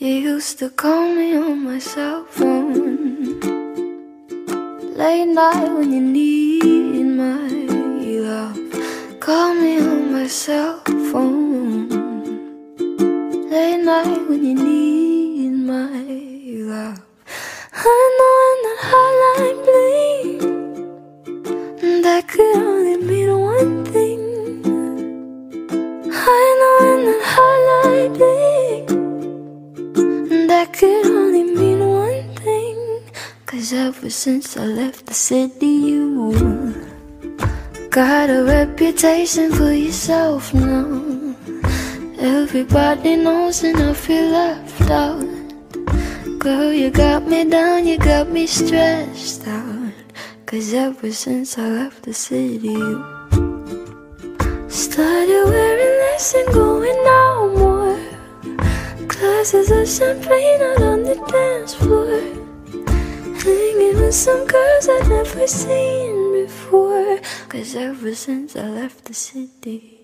You used to call me on my cell phone. Late night when you need my love. Call me on my cell phone. Late night when you need my love. I know when that hotline bling. That could Cause ever since I left the city you Got a reputation for yourself now. Everybody knows and I feel left out. Girl, you got me down, you got me stressed out. Cause ever since I left the city you Started wearing less and going out more. Glasses of champagne out on the dance floor some girls I've never seen before. Cause ever since I left the city